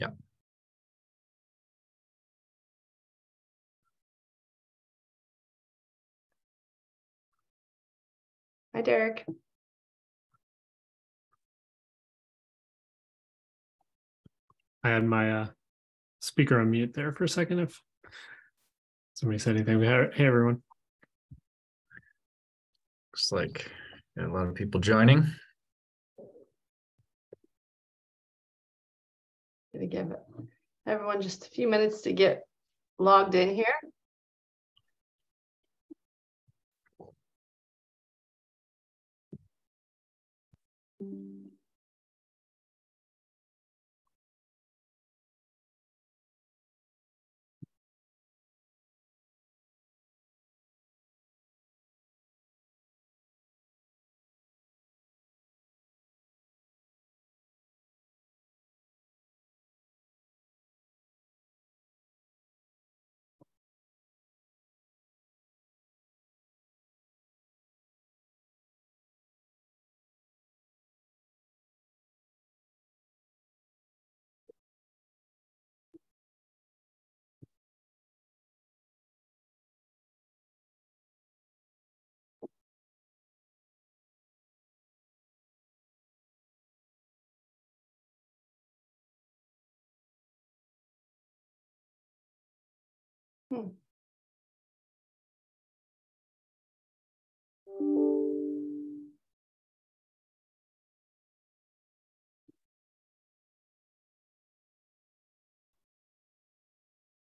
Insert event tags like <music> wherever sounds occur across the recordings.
Yeah. Hi, Derek. I had my uh, speaker on mute there for a second. If somebody said anything, we have. hey everyone. Looks like a lot of people joining. Gonna give everyone just a few minutes to get logged in here. Hmm.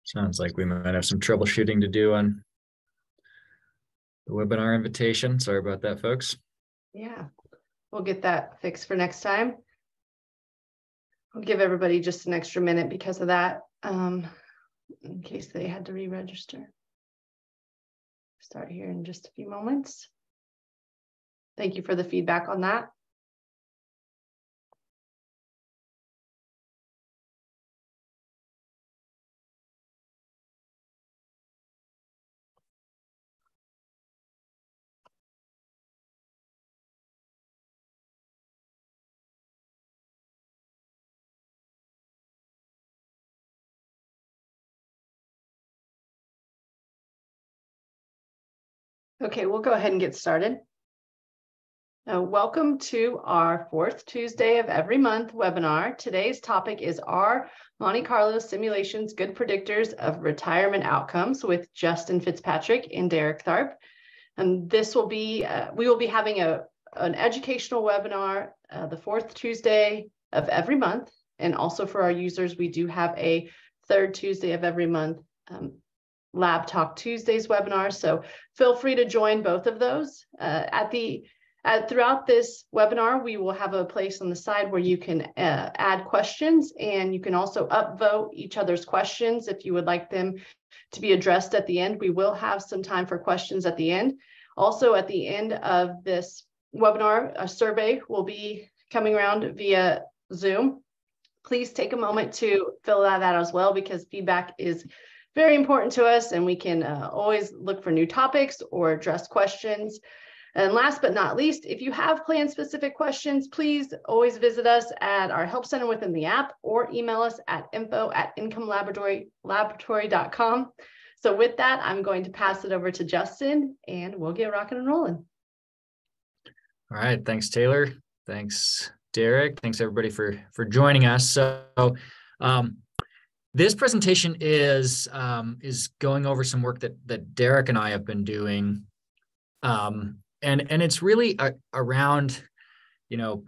Sounds like we might have some troubleshooting to do on the webinar invitation. Sorry about that, folks. Yeah, we'll get that fixed for next time. I'll give everybody just an extra minute because of that. Um, in case they had to re-register. Start here in just a few moments. Thank you for the feedback on that. Okay, we'll go ahead and get started. Welcome to our fourth Tuesday of every month webinar. Today's topic is Are Monte Carlo Simulations Good Predictors of Retirement Outcomes with Justin Fitzpatrick and Derek Tharp. And this will be, uh, we will be having a, an educational webinar uh, the fourth Tuesday of every month. And also for our users, we do have a third Tuesday of every month um, Lab Talk Tuesdays webinar. So feel free to join both of those. Uh, at the at, throughout this webinar, we will have a place on the side where you can uh, add questions and you can also upvote each other's questions if you would like them to be addressed at the end. We will have some time for questions at the end. Also, at the end of this webinar, a survey will be coming around via Zoom. Please take a moment to fill that out as well because feedback is very important to us and we can uh, always look for new topics or address questions. And last but not least, if you have plan specific questions, please always visit us at our help center within the app or email us at info at incomelaboratory.com. So with that, I'm going to pass it over to Justin and we'll get rocking and rolling. All right. Thanks, Taylor. Thanks, Derek. Thanks everybody for, for joining us. So um, this presentation is um, is going over some work that that Derek and I have been doing, um, and and it's really a, around, you know,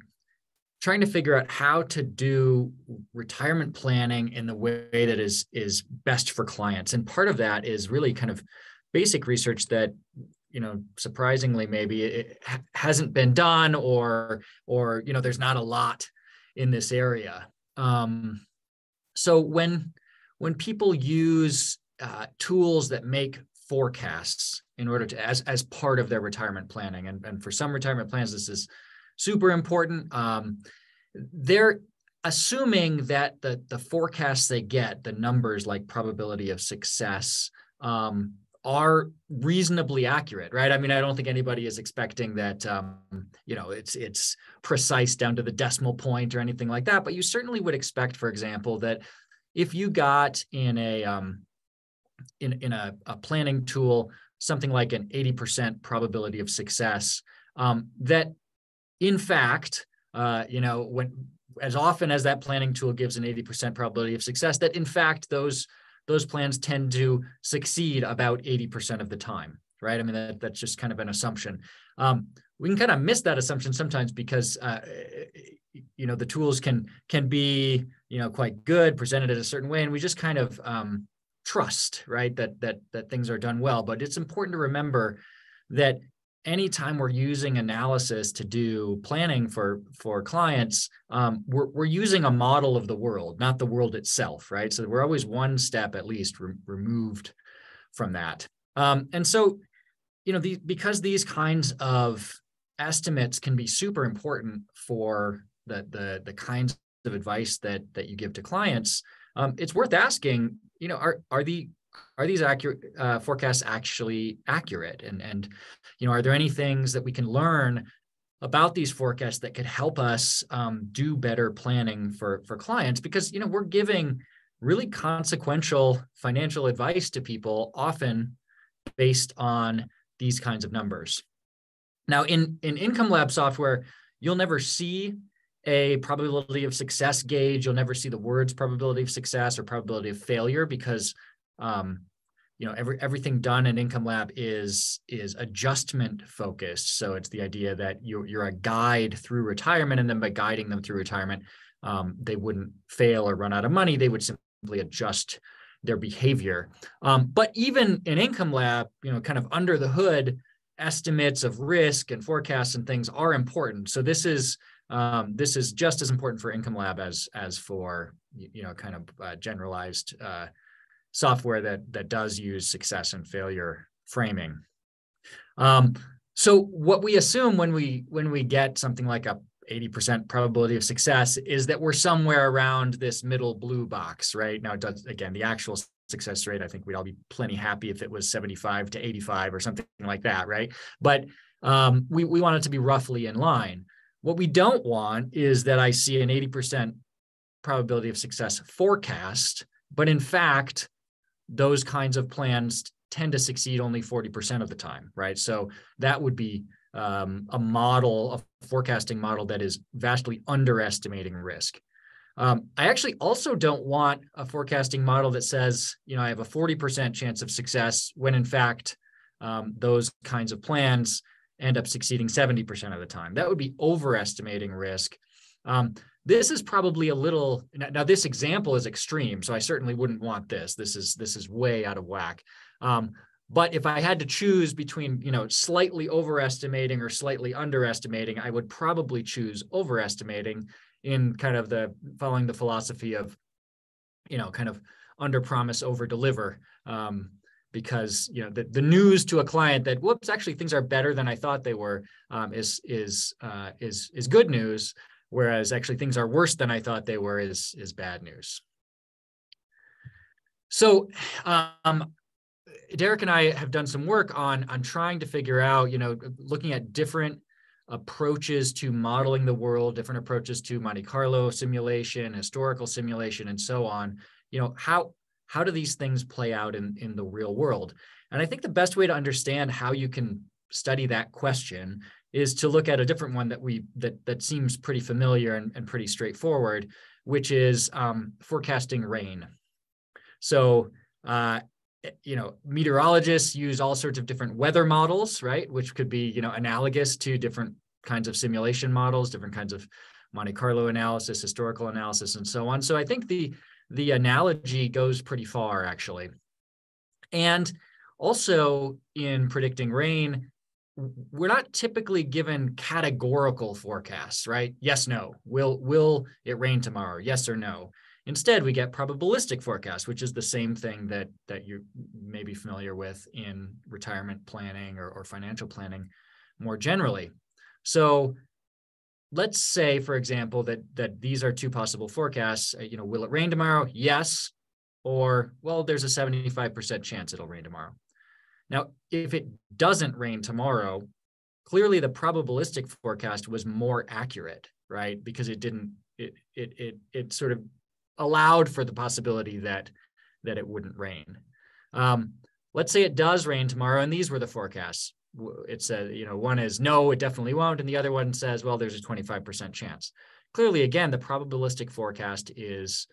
trying to figure out how to do retirement planning in the way that is is best for clients. And part of that is really kind of basic research that you know surprisingly maybe it hasn't been done or or you know there's not a lot in this area. Um, so when when people use uh, tools that make forecasts in order to as as part of their retirement planning, and, and for some retirement plans, this is super important. Um, they're assuming that the the forecasts they get, the numbers like probability of success, um, are reasonably accurate, right? I mean, I don't think anybody is expecting that, um, you know, it's it's precise down to the decimal point or anything like that. But you certainly would expect, for example, that if you got in a um, in in a, a planning tool something like an 80% probability of success, um, that in fact, uh, you know, when as often as that planning tool gives an 80% probability of success, that in fact those those plans tend to succeed about 80% of the time, right? I mean, that, that's just kind of an assumption. Um, we can kind of miss that assumption sometimes because uh, you know the tools can can be you know quite good presented in a certain way, and we just kind of um, trust, right, that that that things are done well. But it's important to remember that anytime we're using analysis to do planning for for clients um, we're, we're using a model of the world not the world itself right? So we're always one step at least re- removed from that. Um, and so you know the, because these kinds of estimates can be super important for the the, the kinds of advice that that you give to clients um, it's worth asking you know are are the are these accurate uh, forecasts actually accurate? And and you know are there any things that we can learn about these forecasts that could help us um, do better planning for for clients? Because you know we're giving really consequential financial advice to people often based on these kinds of numbers. Now in in income lab software you'll never see a probability of success gauge. You'll never see the words probability of success or probability of failure because um, you know every everything done in income lab is is adjustment focused. So it's the idea that you're, you're a guide through retirement and then by guiding them through retirement um, they wouldn't fail or run out of money. They would simply adjust their behavior. Um, but even in income lab you know kind of under the hood estimates of risk and forecasts and things are important. So this is um, this is just as important for income lab as as for you know kind of uh, generalized uh, software that that does use success and failure framing. Um, so what we assume when we when we get something like a 80% probability of success is that we're somewhere around this middle blue box, right? Now, it does again the actual success rate. I think we'd all be plenty happy if it was 75 to 85 or something like that, right? But um, we we want it to be roughly in line. What we don't want is that I see an 80% probability of success forecast, but in fact, those kinds of plans tend to succeed only 40% of the time, right? So that would be um, a model, a forecasting model that is vastly underestimating risk. Um, I actually also don't want a forecasting model that says, you know, I have a 40% chance of success when in fact um, those kinds of plans end up succeeding 70% of the time. That would be overestimating risk. Um, this is probably a little now this example is extreme so i certainly wouldn't want this. This is this is way out of whack. Um, but if i had to choose between you know slightly overestimating or slightly underestimating i would probably choose overestimating in kind of the following the philosophy of you know kind of under promise over deliver. Um, because you know the, the news to a client that whoops actually things are better than i thought they were um, is is uh, is is good news whereas actually things are worse than I thought they were is is bad news. So um, Derek and I have done some work on on trying to figure out, you know, looking at different approaches to modeling the world, different approaches to Monte Carlo simulation, historical simulation, and so on. You know, how how do these things play out in in the real world? And I think the best way to understand how you can study that question is to look at a different one that we that that seems pretty familiar and, and pretty straightforward, which is um, forecasting rain. So uh, you know, meteorologists use all sorts of different weather models, right? Which could be you know analogous to different kinds of simulation models, different kinds of Monte Carlo analysis, historical analysis, and so on. So I think the the analogy goes pretty far actually. And also in predicting rain, we're not typically given categorical forecasts, right? Yes, no. Will will it rain tomorrow? Yes or no. Instead, we get probabilistic forecasts, which is the same thing that that you may be familiar with in retirement planning or, or financial planning more generally. So let's say, for example, that that these are two possible forecasts. Uh, you know, will it rain tomorrow? Yes. Or, well, there's a 75% chance it'll rain tomorrow. Now, if it doesn't rain tomorrow, clearly the probabilistic forecast was more accurate, right? Because it didn't, it it it it sort of allowed for the possibility that that it wouldn't rain. Um, let's say it does rain tomorrow, and these were the forecasts. It said, you know, one is no, it definitely won't, and the other one says, well, there's a 25% chance. Clearly, again, the probabilistic forecast is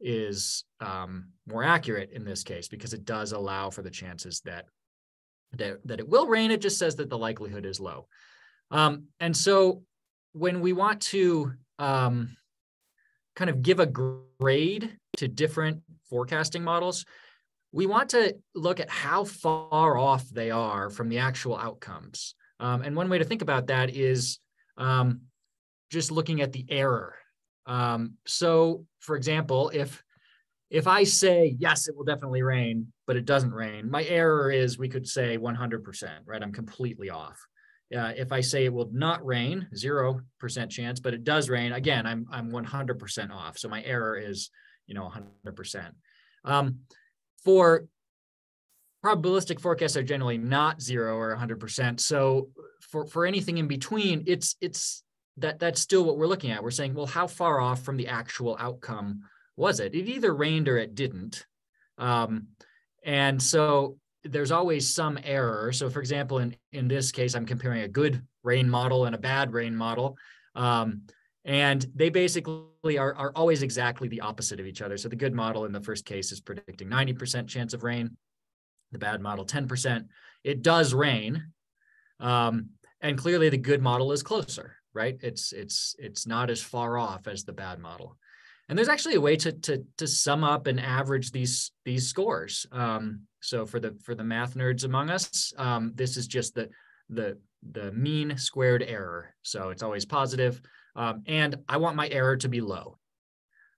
is um, more accurate in this case because it does allow for the chances that that, that it will rain. It just says that the likelihood is low. Um, and so when we want to um, kind of give a grade to different forecasting models, we want to look at how far off they are from the actual outcomes. Um, and one way to think about that is um, just looking at the error. Um, so, for example, if if I say yes, it will definitely rain, but it doesn't rain, my error is we could say 100%, right? I'm completely off. Uh, if I say it will not rain, zero percent chance, but it does rain, again, I'm I'm 100% off. So my error is, you know, 100%. Um, for probabilistic forecasts are generally not zero or 100%. So for, for anything in between, it's it's that that's still what we're looking at. We're saying, well, how far off from the actual outcome was it? It either rained or it didn't. Um, and so there's always some error. So for example, in, in this case, I'm comparing a good rain model and a bad rain model. Um, and they basically are, are always exactly the opposite of each other. So the good model in the first case is predicting 90% chance of rain, the bad model 10%. It does rain. Um, and clearly the good model is closer, right? It's it's it's not as far off as the bad model. And there's actually a way to to to sum up and average these these scores. Um, so for the for the math nerds among us, um, this is just the the the mean squared error. So it's always positive. Um, and I want my error to be low.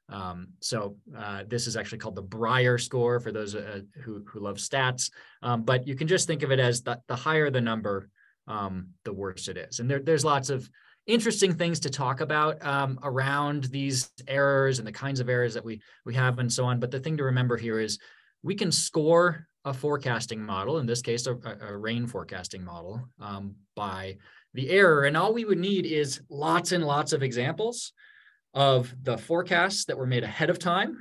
Um, so uh, this is actually called the Brier score for those uh, who, who love stats. Um, but you can just think of it as the, the higher the number, um, the worse it is. And there, there's lots of interesting things to talk about um, around these errors and the kinds of errors that we, we have and so on. But the thing to remember here is we can score a forecasting model, in this case, a, a rain forecasting model, um, by the error. And all we would need is lots and lots of examples of the forecasts that were made ahead of time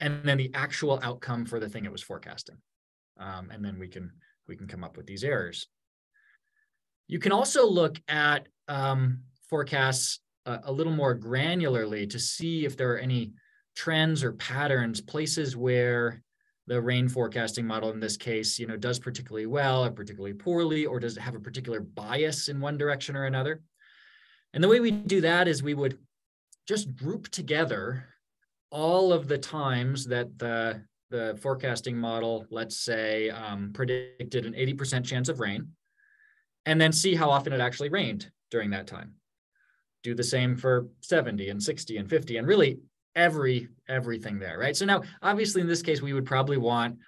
and then the actual outcome for the thing it was forecasting. Um, and then we can we can come up with these errors. You can also look at um, forecasts a, a little more granularly to see if there are any trends or patterns, places where the rain forecasting model in this case, you know, does particularly well or particularly poorly, or does it have a particular bias in one direction or another? And the way we do that is we would just group together all of the times that the the forecasting model, let's say, um, predicted an 80% chance of rain, and then see how often it actually rained during that time. Do the same for 70 and 60 and 50 and really every everything there, right? So now obviously in this case we would probably want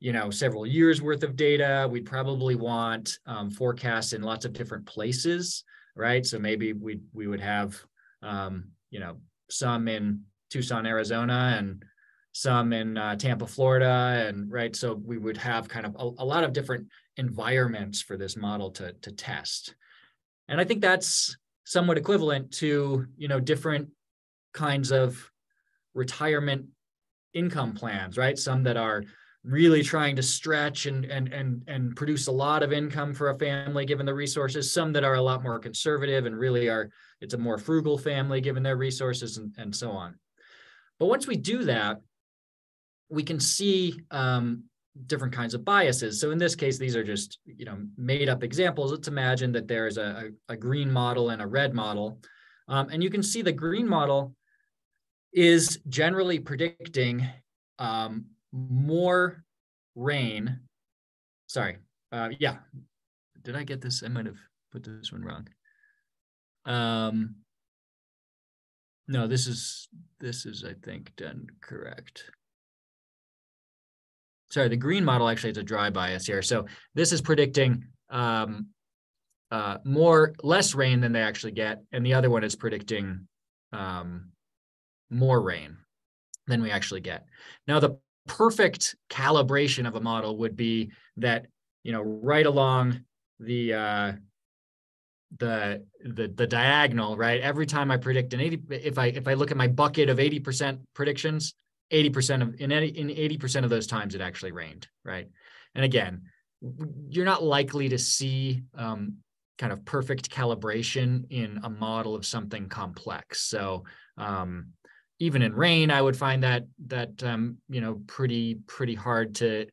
you know several years worth of data. We'd probably want um, forecasts in lots of different places, right? So maybe we we would have um, you know some in Tucson, Arizona, and some in uh, Tampa, Florida, and right. So we would have kind of a, a lot of different environments for this model to to test. And I think that's somewhat equivalent to, you know, different kinds of retirement income plans, right? Some that are really trying to stretch and and and and produce a lot of income for a family given the resources some that are a lot more conservative and really are it's a more frugal family given their resources and, and so on but once we do that we can see um, different kinds of biases. So in this case, these are just you know made up examples. Let's imagine that there's a, a green model and a red model. Um, and you can see the green model is generally predicting um, more rain. Sorry, uh, yeah. Did I get this? I might have put this one wrong. Um, no, this is this is I think done correct sorry, the green model actually has a dry bias here. So this is predicting um, uh, more, less rain than they actually get. And the other one is predicting um, more rain than we actually get. Now, the perfect calibration of a model would be that you know, right along the uh, the the the diagonal, right? Every time I predict an 80, if I if I look at my bucket of 80% predictions, 80% of in any in 80% of those times it actually rained, right? And again, you're not likely to see um, kind of perfect calibration in a model of something complex. So um, even in rain, I would find that that um, you know pretty pretty hard to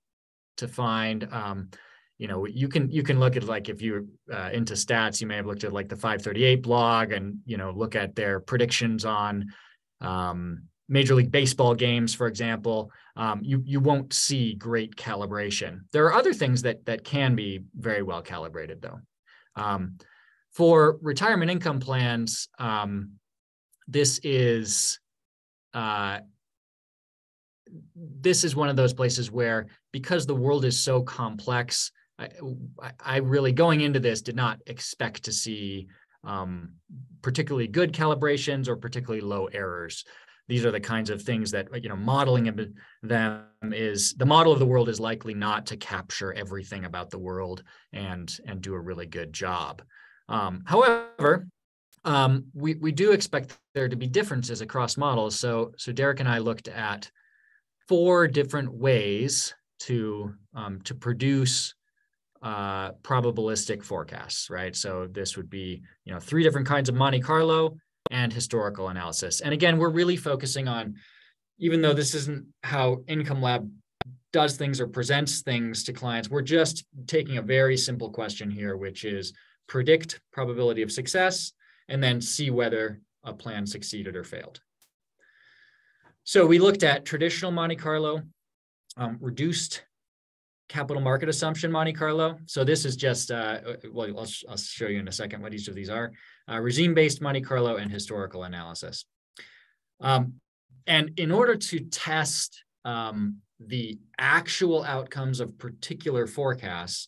to find. Um, you know, you can you can look at like if you're uh, into stats, you may have looked at like the 538 blog and you know look at their predictions on um, Major League Baseball games, for example. Um, you you won't see great calibration. There are other things that that can be very well calibrated though. Um, for retirement income plans, um, this is uh, this is one of those places where because the world is so complex, I, I really going into this did not expect to see um, particularly good calibrations or particularly low errors. These are the kinds of things that you know modeling them is the model of the world is likely not to capture everything about the world and and do a really good job. Um, however, um, we, we do expect there to be differences across models. So, so Derek and I looked at four different ways to, um, to produce uh, probabilistic forecasts, right? So this would be, you know, three different kinds of Monte Carlo and historical analysis. And again, we're really focusing on, even though this isn't how Income Lab does things or presents things to clients, we're just taking a very simple question here, which is predict probability of success and then see whether a plan succeeded or failed. So we looked at traditional Monte Carlo, um, reduced capital market assumption Monte Carlo. So this is just, uh, well, I'll, I'll, show you in a second what each of these are. Uh, regime-based Monte Carlo and historical analysis. Um, and in order to test um, the actual outcomes of particular forecasts,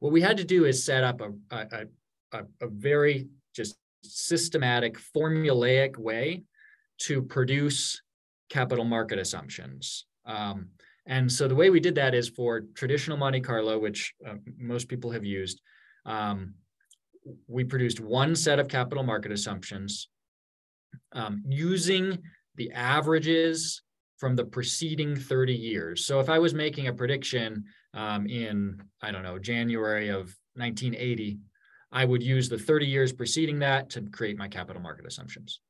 what we had to do is set up a, a, a, a very just systematic, formulaic way to produce capital market assumptions. Um, and so the way we did that is for traditional Monte Carlo, which uh, most people have used, um, we produced one set of capital market assumptions um, using the averages from the preceding 30 years. So if I was making a prediction um, in, I don't know, January of 1980, I would use the 30 years preceding that to create my capital market assumptions.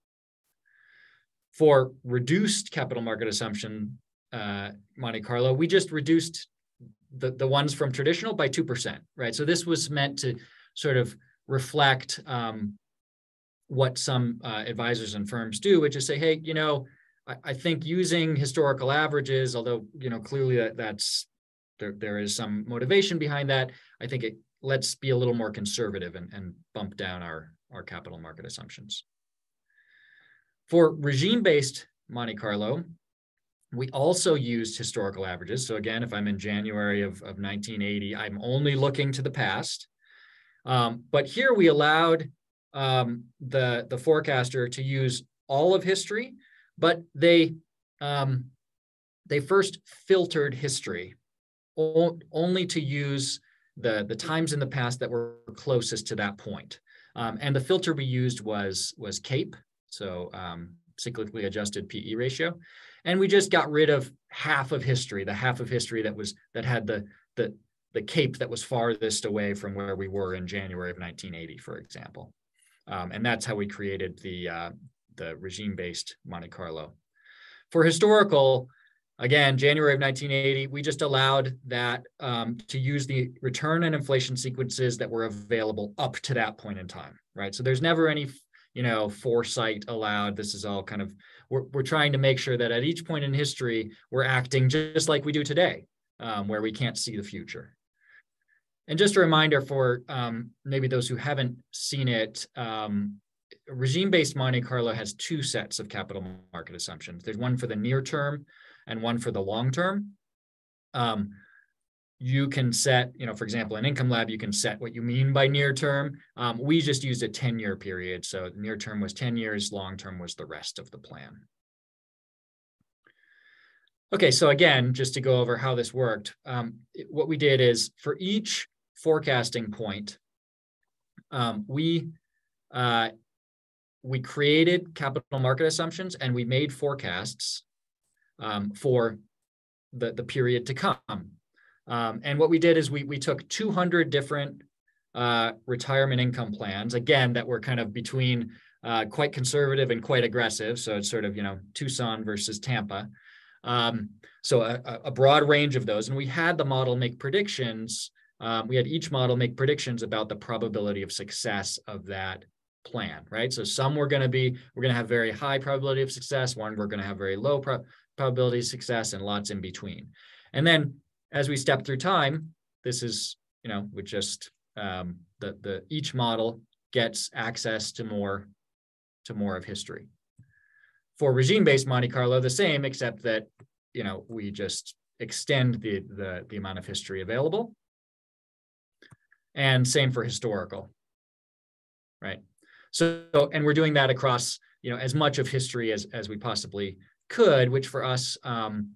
For reduced capital market assumption, uh, Monte Carlo, we just reduced the, the ones from traditional by 2%, right? So this was meant to sort of reflect um, what some uh, advisors and firms do, which is say, hey, you know, I, I, think using historical averages, although, you know, clearly that, that's, there, there is some motivation behind that. I think it let's be a little more conservative and, and bump down our, our capital market assumptions. For regime-based Monte Carlo, we also used historical averages. So again, if I'm in January of, of 1980, I'm only looking to the past. Um, but here we allowed um, the, the forecaster to use all of history, but they, um, they first filtered history only to use the, the times in the past that were closest to that point. Um, and the filter we used was, was CAPE, so um, cyclically adjusted PE ratio. And we just got rid of half of history, the half of history that was that had the, the, the CAPE that was farthest away from where we were in January of 1980, for example. Um, and that's how we created the, uh, the regime-based Monte Carlo. For historical, Again, January of 1980, we just allowed that um, to use the return and inflation sequences that were available up to that point in time, right? So there's never any, you know, foresight allowed. This is all kind of, we're, we're trying to make sure that at each point in history, we're acting just like we do today, um, where we can't see the future. And just a reminder for um, maybe those who haven't seen it, um, regime-based Monte Carlo has two sets of capital market assumptions. There's one for the near term, and one for the long term. Um, you can set, you know, for example, in Income Lab, you can set what you mean by near term. Um, we just used a 10 year period. So near term was 10 years, long term was the rest of the plan. Okay, so again, just to go over how this worked, um, what we did is for each forecasting point, um, we uh, we created capital market assumptions and we made forecasts um, for the, the period to come. Um, and what we did is we, we took 200 different uh, retirement income plans, again, that were kind of between uh, quite conservative and quite aggressive. So it's sort of, you know, Tucson versus Tampa. Um, so a, a, broad range of those. And we had the model make predictions. Um, we had each model make predictions about the probability of success of that plan, right? So some were going to be, we're going to have very high probability of success. One, we're going to have very low pro- probability of success and lots in between. And then as we step through time, this is, you know, we just, um, the, the, each model gets access to more, to more of history for regime-based Monte Carlo, the same, except that you know we just extend the the, the amount of history available. And same for historical, right? So, and we're doing that across you know as much of history as as we possibly could, which for us um,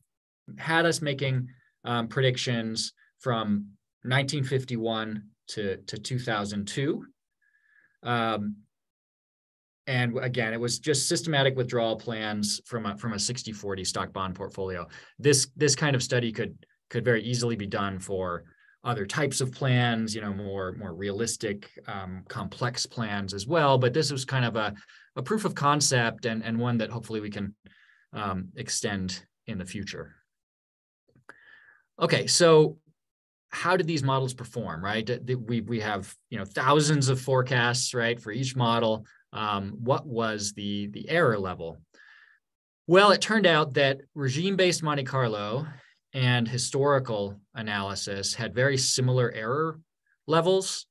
had us making um, predictions from 1951 to to 2002. Um, and again, it was just systematic withdrawal plans from a, from a 60-40 stock bond portfolio. This this kind of study could could very easily be done for other types of plans, you know, more more realistic, um, complex plans as well. But this was kind of a, a proof of concept and, and one that hopefully we can um, extend in the future. Okay, so how did these models perform, right? We, we have, you know, thousands of forecasts, right, for each model um, what was the, the error level? Well, it turned out that regime-based Monte Carlo and historical analysis had very similar error levels.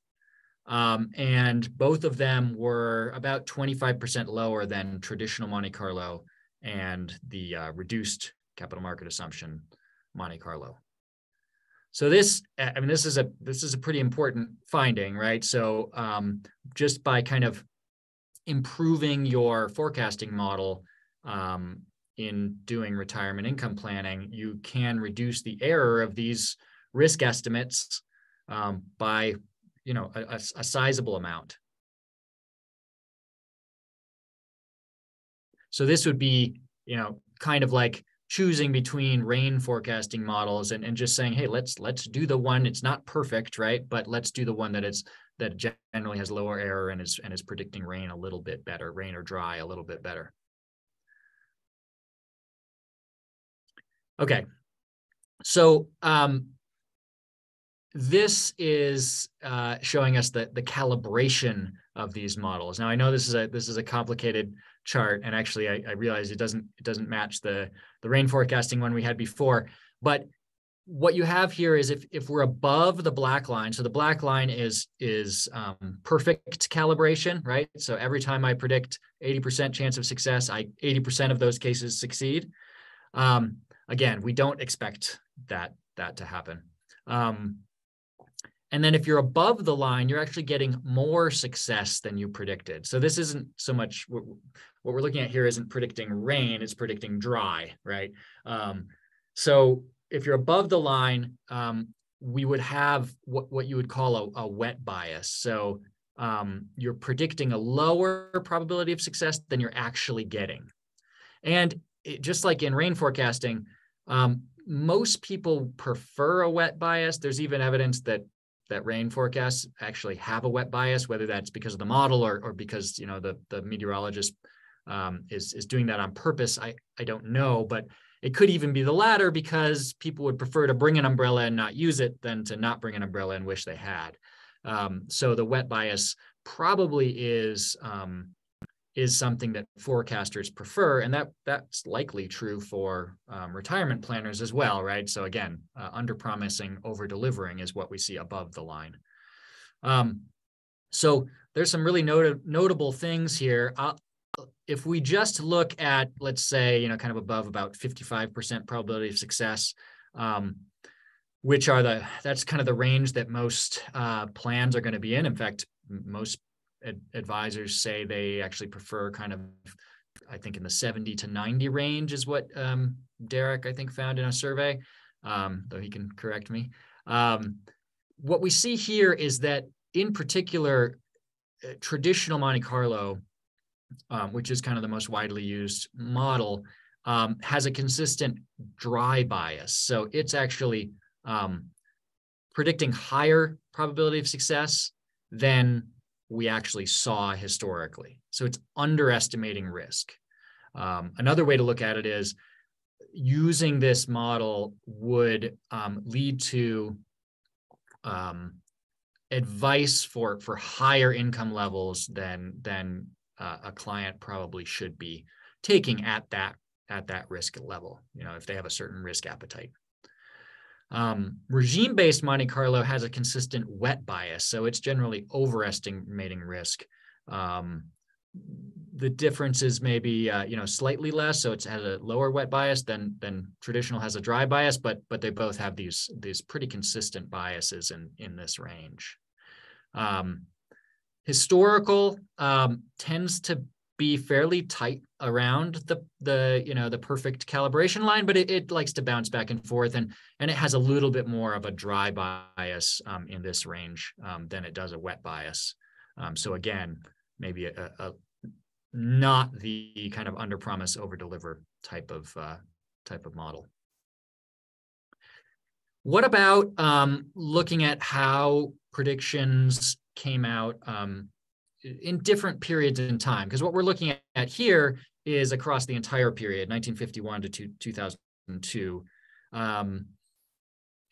Um, and both of them were about 25% lower than traditional Monte Carlo and the uh, reduced capital market assumption Monte Carlo. So this, I mean, this is a this is a pretty important finding, right? So um, just by kind of improving your forecasting model um, in doing retirement income planning, you can reduce the error of these risk estimates um, by you know a, a, a sizable amount. So this would be you know kind of like choosing between rain forecasting models and, and just saying hey let's let's do the one it's not perfect right but let's do the one that is that generally has lower error and is and is predicting rain a little bit better, rain or dry a little bit better. Okay, so um, this is uh, showing us the the calibration of these models. Now I know this is a this is a complicated chart, and actually I, I realize it doesn't it doesn't match the the rain forecasting one we had before, but what you have here is if, if we're above the black line, so the black line is, is um, perfect calibration, right? So every time I predict 80% chance of success, I 80% of those cases succeed. Um, again, we don't expect that, that to happen. Um, and then if you're above the line, you're actually getting more success than you predicted. So this isn't so much what, what we're looking at here isn't predicting rain, it's predicting dry, right? Um, so if you're above the line, um, we would have what, what you would call a, a wet bias. So um, you're predicting a lower probability of success than you're actually getting. And it, just like in rain forecasting, um, most people prefer a wet bias. There's even evidence that that rain forecasts actually have a wet bias, whether that's because of the model or, or because you know the the meteorologist um, is is doing that on purpose. I I don't know, but it could even be the latter because people would prefer to bring an umbrella and not use it than to not bring an umbrella and wish they had. Um, so the wet bias probably is um, is something that forecasters prefer, and that that's likely true for um, retirement planners as well, right? So again, uh, under promising, over delivering is what we see above the line. Um, so there's some really not- notable things here. I'll, if we just look at, let's say, you know, kind of above about 55% probability of success, um, which are the, that's kind of the range that most uh, plans are going to be in. In fact, most ad- advisors say they actually prefer kind of I think in the 70 to 90 range is what um, Derek, I think, found in a survey, um, though he can correct me. Um, what we see here is that, in particular, uh, traditional Monte Carlo, um, which is kind of the most widely used model, um, has a consistent dry bias. So it's actually um, predicting higher probability of success than we actually saw historically. So it's underestimating risk. Um, another way to look at it is using this model would um, lead to um, advice for for higher income levels than than uh, a client probably should be taking at that at that risk level. You know, if they have a certain risk appetite. Um, regime-based Monte Carlo has a consistent wet bias, so it's generally overestimating risk. Um, the difference is maybe uh, you know slightly less, so it has a lower wet bias than than traditional has a dry bias, but but they both have these these pretty consistent biases in in this range. Um, historical um, tends to be fairly tight around the the you know the perfect calibration line, but it, it likes to bounce back and forth, and and it has a little bit more of a dry bias um, in this range um, than it does a wet bias. Um, so again, maybe a, a, not the kind of under promise over deliver type of uh, type of model. What about um, looking at how predictions came out um, in different periods in time because what we're looking at here is across the entire period 1951 to two, 2002 um,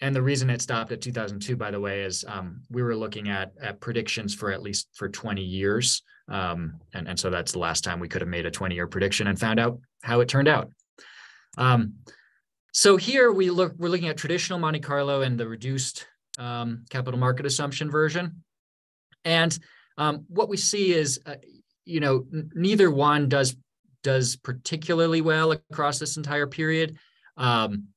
and the reason it stopped at 2002 by the way is um, we were looking at, at predictions for at least for 20 years. Um, and, and so that's the last time we could have made a 20 year prediction and found out how it turned out. Um, so here we look we're looking at traditional monte carlo and the reduced um, capital market assumption version. And um, what we see is, uh, you know, n- neither one does does particularly well across this entire period. Um,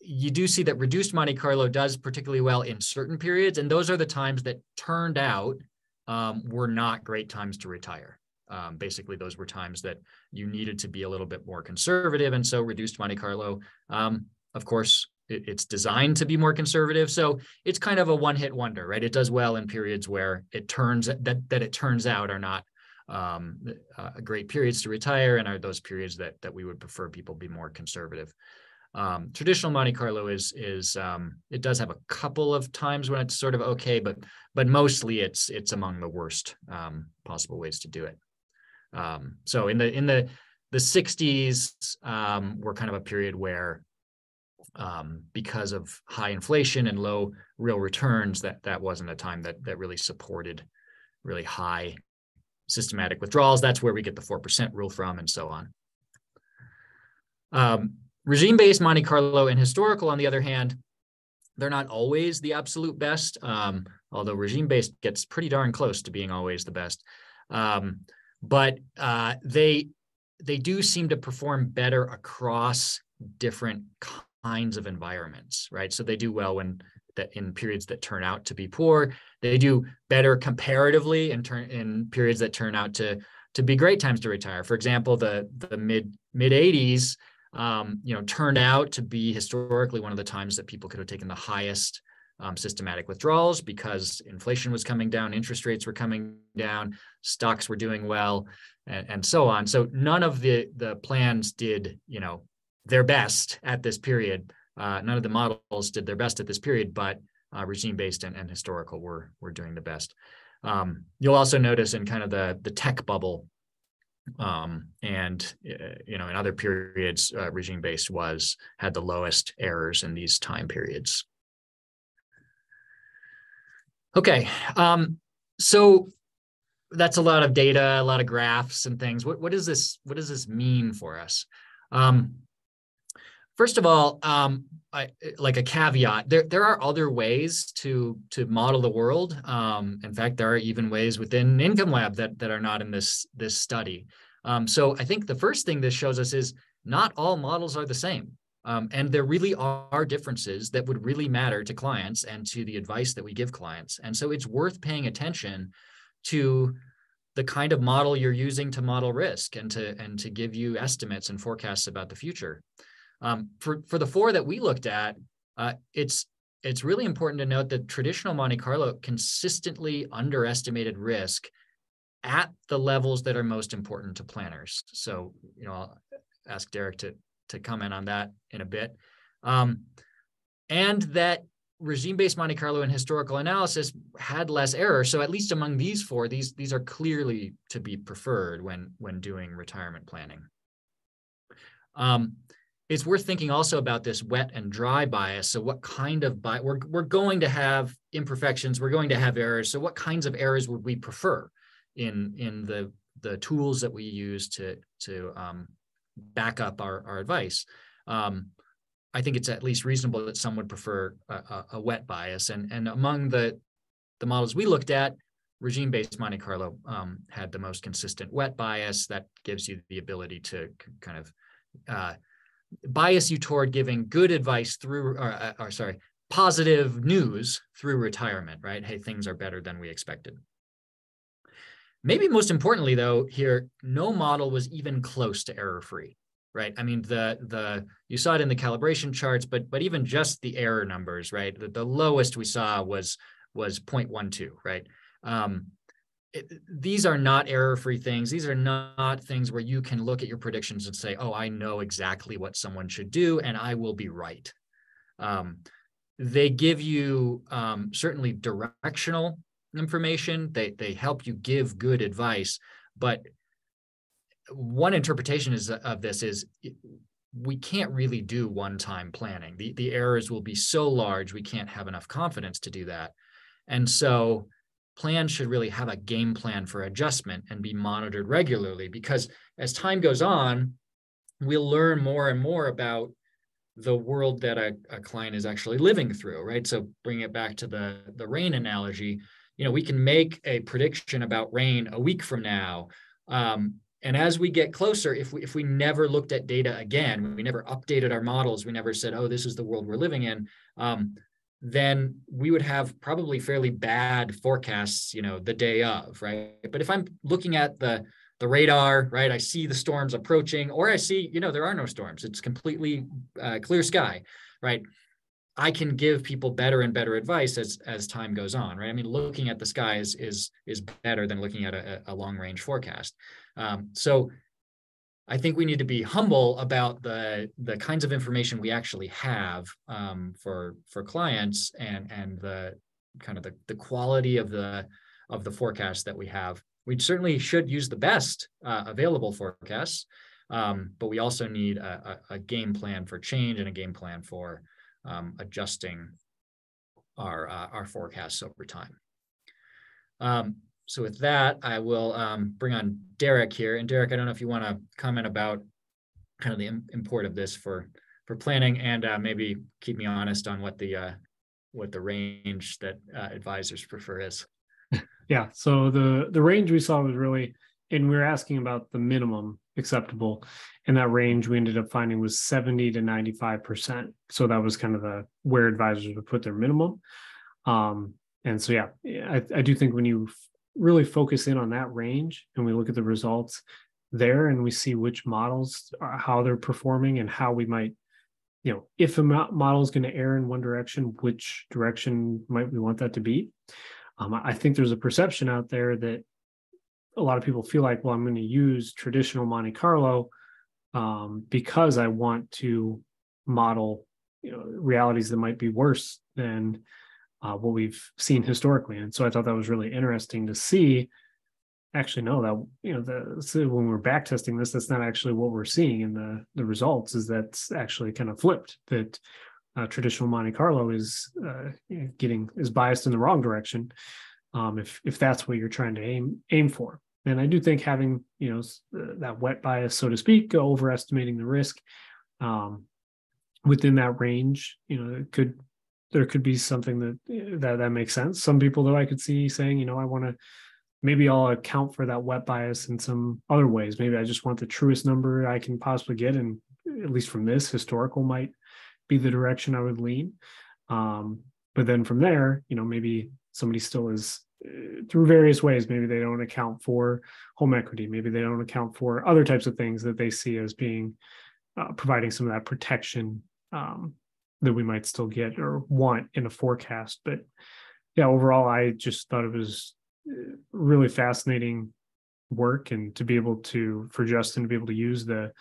you do see that reduced Monte Carlo does particularly well in certain periods, and those are the times that turned out um, were not great times to retire. Um, basically, those were times that you needed to be a little bit more conservative, and so reduced Monte Carlo, um, of course, it's designed to be more conservative. So it's kind of a one hit wonder, right? It does well in periods where it turns that that it turns out are not um, uh, great periods to retire and are those periods that that we would prefer people be more conservative. Um, traditional Monte Carlo is is um, it does have a couple of times when it's sort of okay, but but mostly it's it's among the worst um, possible ways to do it. Um, so in the in the the 60s um, were kind of a period where um, because of high inflation and low real returns, that that wasn't a time that that really supported really high systematic withdrawals. That's where we get the four percent rule from, and so on. Um, regime-based Monte Carlo and historical, on the other hand, they're not always the absolute best. Um, although regime-based gets pretty darn close to being always the best. Um, but uh, they they do seem to perform better across different kinds of environments, right? So they do well when that in periods that turn out to be poor. They do better comparatively in turn in periods that turn out to to be great times to retire. For example, the the mid mid 80s, um, you know, turned out to be historically one of the times that people could have taken the highest um, systematic withdrawals because inflation was coming down, interest rates were coming down, stocks were doing well, and, and so on. So none of the the plans did, you know, their best at this period. Uh, none of the models did their best at this period, but uh, regime-based and, and, historical were were doing the best. Um, you'll also notice in kind of the the tech bubble, um, and uh, you know in other periods, uh, regime-based was had the lowest errors in these time periods. Okay, um, so that's a lot of data, a lot of graphs and things. What what does this what does this mean for us? Um, First of all, um, I, like a caveat, there there are other ways to to model the world. Um, in fact, there are even ways within Income Lab that that are not in this this study. Um, so I think the first thing this shows us is not all models are the same. Um, and there really are differences that would really matter to clients and to the advice that we give clients. And so it's worth paying attention to the kind of model you're using to model risk and to and to give you estimates and forecasts about the future. Um, for for the four that we looked at, uh, it's it's really important to note that traditional Monte Carlo consistently underestimated risk at the levels that are most important to planners. So, you know, I'll ask Derek to to comment on that in a bit. Um, and that regime-based Monte Carlo and historical analysis had less error. So at least among these four, these these are clearly to be preferred when when doing retirement planning. Um, it's worth thinking also about this wet and dry bias. So what kind of bias, we're, we're going to have imperfections, we're going to have errors. So what kinds of errors would we prefer in, in the, the tools that we use to, to um, back up our, our advice? Um, I think it's at least reasonable that some would prefer a, a, a wet bias. And, and among the, the models we looked at, regime-based Monte Carlo um, had the most consistent wet bias that gives you the ability to kind of uh, bias you toward giving good advice through, or, uh, or sorry, positive news through retirement, right? Hey, things are better than we expected. Maybe most importantly, though, here, no model was even close to error-free, right? I mean, the the you saw it in the calibration charts, but but even just the error numbers, right? The, the lowest we saw was was 0.12, right? Um, it, these are not error-free things. These are not things where you can look at your predictions and say, "Oh, I know exactly what someone should do, and I will be right." Um, they give you um, certainly directional information. They they help you give good advice, but one interpretation is of this is we can't really do one-time planning. The the errors will be so large we can't have enough confidence to do that, and so plan should really have a game plan for adjustment and be monitored regularly because as time goes on, we'll learn more and more about the world that a, a client is actually living through, right? So bring it back to the, the rain analogy, you know, we can make a prediction about rain a week from now. Um, and as we get closer, if we if we never looked at data again, we never updated our models, we never said, "Oh, this is the world we're living in," um, then we would have probably fairly bad forecasts, you know, the day of, right? But if I'm looking at the the radar, right, I see the storms approaching, or I see, you know, there are no storms. It's completely uh, clear sky, right? I can give people better and better advice as as time goes on, right? I mean, looking at the sky is is is better than looking at a, a long range forecast. Um, so I think we need to be humble about the the kinds of information we actually have um, for for clients and and the kind of the, the quality of the of the forecast that we have. We certainly should use the best uh, available forecasts, um, but we also need a, a, a, game plan for change and a game plan for um, adjusting our uh, our forecasts over time. So with that, I will um, bring on Derek here. And Derek, I don't know if you want to comment about kind of the import of this for for planning, and uh, maybe keep me honest on what the uh, what the range that uh, advisors prefer is. <laughs> Yeah. So the the range we saw was really, and we were asking about the minimum acceptable, and that range we ended up finding was seventy to ninety five percent. So that was kind of the where advisors would put their minimum. Um, and so yeah, I, I do think when you really focus in on that range and we look at the results there and we see which models are, how they're performing and how we might you know if a model is going to err in one direction which direction might we want that to be? Um, i think there's a perception out there that a lot of people feel like well i'm going to use traditional monte carlo um, because i want to model you know realities that might be worse than uh, what we've seen historically. And so I thought that was really interesting to see. Actually, no, that you know, the so when we're back testing this, that's not actually what we're seeing in the the results. Is that's actually kind of flipped that uh, traditional Monte Carlo is uh, getting is biased in the wrong direction. Um, if if that's what you're trying to aim aim for, and I do think having you know that wet bias, so to speak, overestimating the risk um, within that range, you know, it could there could be something that that that makes sense. Some people though I could see saying, you know, I want to maybe I'll account for that wet bias in some other ways. Maybe I just want the truest number I can possibly get, and at least from this, historical might be the direction I would lean. Um, but then from there, you know, maybe somebody still is uh, through various ways. Maybe they don't account for home equity. Maybe they don't account for other types of things that they see as being uh, providing some of that protection um, that we might still get or want in a forecast. But yeah, overall, I just thought it was uh, really fascinating work and to be able to for Justin to be able to use the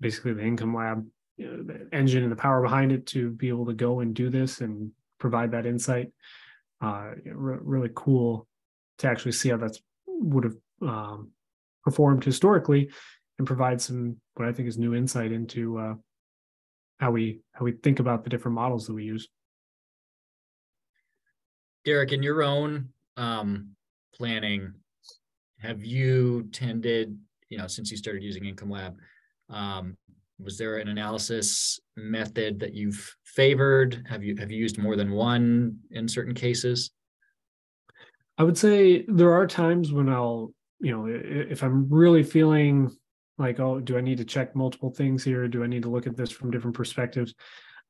basically the income lab you know, the engine and the power behind it to be able to go and do this and provide that insight uh, re- really cool to actually see how that's would have um, performed historically and provide some what I think is new insight into uh, how we how we think about the different models that we use. Derek, in your own um, planning, have you tended, you know, since you started using Income Lab, um, was there an analysis method that you've favored? Have you have you used more than one in certain cases? I would say there are times when I'll, you know, if I'm really feeling like, oh, do I need to check multiple things here? Do I need to look at this from different perspectives?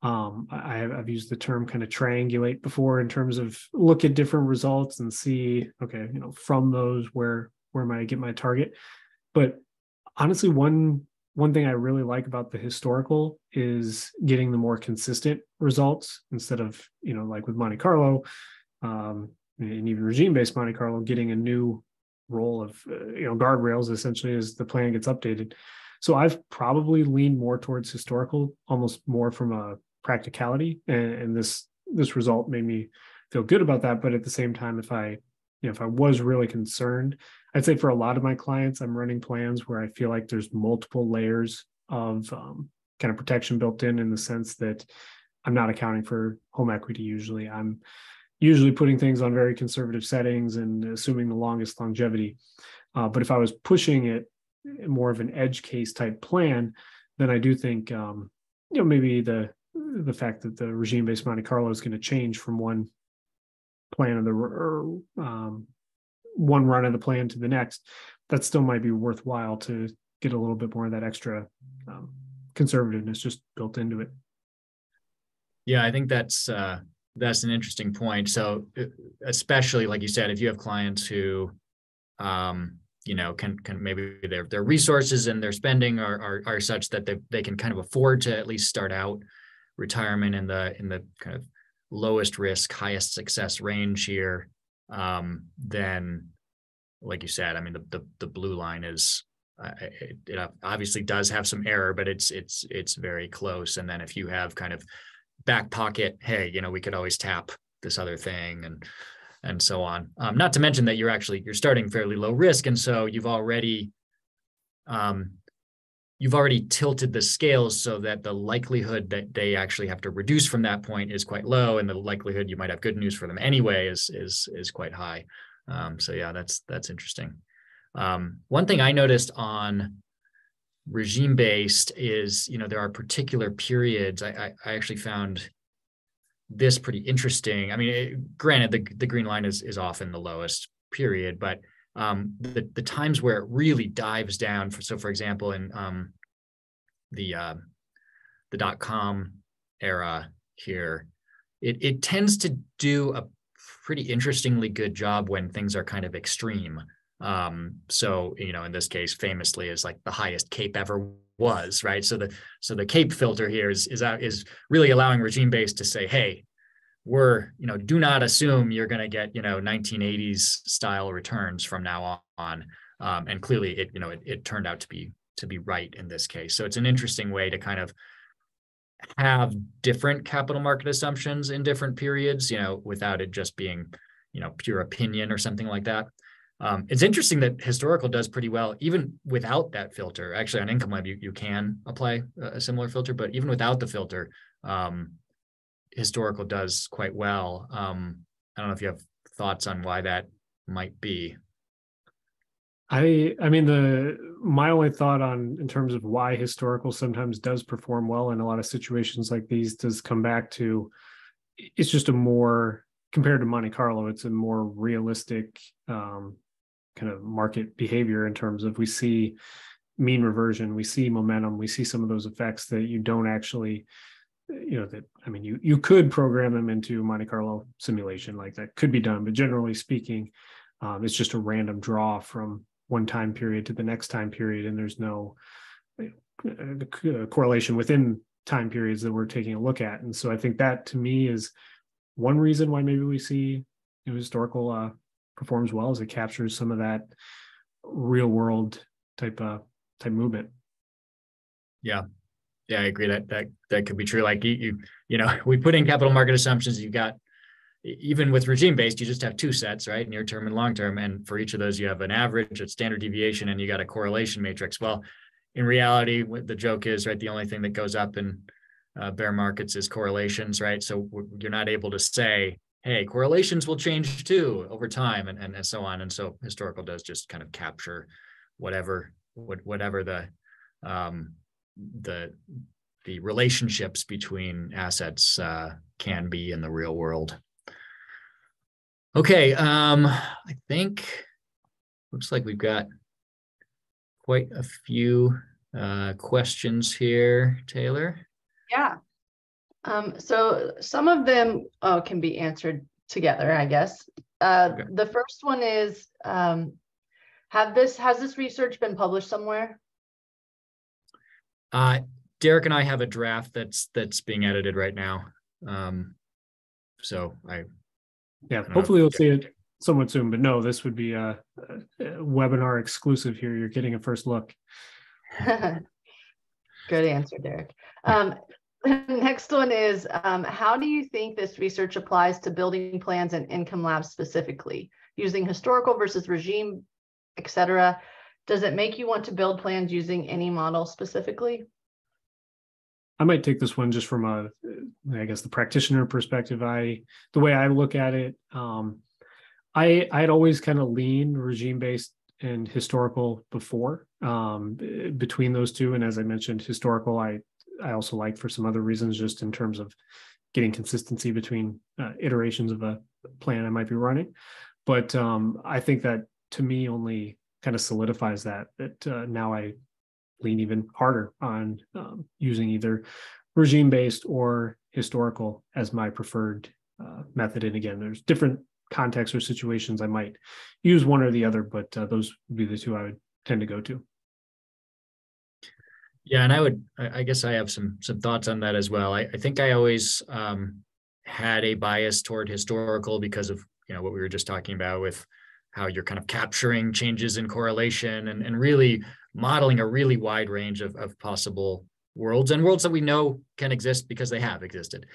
Um, I have I've used the term kind of triangulate before in terms of look at different results and see, okay, you know, from those where where might I get my target? But honestly, one one thing I really like about the historical is getting the more consistent results instead of, you know, like with Monte Carlo um, and even regime based Monte Carlo, getting a new role of, uh, you know, guardrails essentially as the plan gets updated. So I've probably leaned more towards historical, almost more from a practicality. And, and this this result made me feel good about that. But at the same time, if I, you know, if I was really concerned, I'd say for a lot of my clients, I'm running plans where I feel like there's multiple layers of um, kind of protection built in, in the sense that I'm not accounting for home equity usually. I'm usually putting things on very conservative settings and assuming the longest longevity. Uh, but if I was pushing it more of an edge case type plan, then I do think um, you know maybe the the fact that the regime based Monte Carlo is going to change from one plan of the or, um, one run of the plan to the next, that still might be worthwhile to get a little bit more of that extra um, conservativeness just built into it. Yeah, I think that's uh, that's an interesting point. So, especially like you said, if you have clients who, um, you know, can can maybe their their resources and their spending are are, are such that they they can kind of afford to at least start out retirement in the in the kind of lowest risk, highest success range here um, then like you said, I mean, the, the, the blue line is, uh, it, it, obviously does have some error, but it's, it's, it's very close. And then if you have kind of back pocket, hey, you know, we could always tap this other thing and, and so on. Um, not to mention that you're actually, you're starting fairly low risk. And so you've already, um, you've already tilted the scales so that the likelihood that they actually have to reduce from that point is quite low and the likelihood you might have good news for them anyway is is is quite high um, so yeah that's that's interesting um, one thing i noticed on regime based is you know there are particular periods i i, I actually found this pretty interesting i mean it, granted the, the green line is is often the lowest period but um, the the times where it really dives down. For, so, for example, in um, the uh, the dot com era here, it it tends to do a pretty interestingly good job when things are kind of extreme. Um, so you know, in this case, famously is like the highest CAPE ever was, right? So the so the CAPE filter here is is is really allowing regime base to say, hey, we're you know do not assume you're going to get you know 1980s style returns from now on. Um, and clearly it you know it, it turned out to be to be right in this case. So it's an interesting way to kind of have different capital market assumptions in different periods you know without it just being you know pure opinion or something like that um, it's interesting that historical does pretty well even without that filter actually on income lab you, you can apply a similar filter but even without the filter um, historical does quite well. Um, I don't know if you have thoughts on why that might be. I I mean the my only thought on in terms of why historical sometimes does perform well in a lot of situations like these does come back to it's just a more compared to Monte Carlo, it's a more realistic um, kind of market behavior in terms of we see mean reversion, we see momentum, we see some of those effects that you don't actually you know that I mean you you could program them into Monte Carlo simulation like that could be done, but generally speaking, um, it's just a random draw from one time period to the next time period, and there's no uh, correlation within time periods that we're taking a look at. And so I think that to me is one reason why maybe we see you know, historical uh, performs well is it captures some of that real world type of type movement. Yeah, yeah, I agree that that that could be true. Like you, you, you know, <laughs> we put in capital market assumptions. You've got even with regime based, you just have two sets, right? Near term and long term. And for each of those, you have an average, a standard deviation, and you got a correlation matrix. Well, in reality, the joke is, right, the only thing that goes up in uh, bear markets is correlations, right? So you're not able to say, hey, correlations will change too over time and, and, and so on. And so historical does just kind of capture whatever whatever the um, the the relationships between assets uh, can be in the real world. Okay, um, I think looks like we've got quite a few uh, questions here, Taylor. Yeah. Um, so some of them uh, can be answered together, I guess. Uh, okay. The first one is, um, have this has this research been published somewhere? Uh, Derek and I have a draft that's that's being edited right now. Um, so I yeah, hopefully you'll see it somewhat soon. But no, this would be a, a webinar exclusive here. You're getting a first look. <laughs> Good answer, Derek. Um, <laughs> next one is um, how do you think this research applies to building plans and income labs specifically, using historical versus regime, etc. Does it make you want to build plans using any model specifically? I might take this one just from a, I guess, the practitioner perspective. I, the way I look at it, um, I, I'd always kind of lean regime based and historical before um, between those two. And as I mentioned, historical, I, I also like for some other reasons, just in terms of getting consistency between uh, iterations of a plan I might be running. But um, I think that to me only kind of solidifies that that uh, now I lean even harder on um, using either regime based or historical as my preferred uh, method. And again, there's different contexts or situations I might use one or the other, but uh, those would be the two I would tend to go to. Yeah, and I would, I guess I have some some thoughts on that as well. I, I think I always um, had a bias toward historical because of you know what we were just talking about with how you're kind of capturing changes in correlation and, and really modeling a really wide range of, of possible worlds and worlds that we know can exist because they have existed.